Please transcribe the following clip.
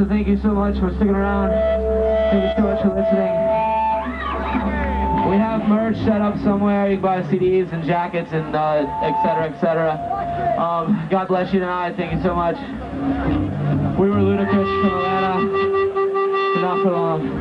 so thank you so much for sticking around. Thank you so much for listening. We have merch set up somewhere. You can buy CDs and jackets and uh, et cetera, et cetera. Um, God bless you tonight. Thank you so much. We were Luti-Kriss from Atlanta. Not for long.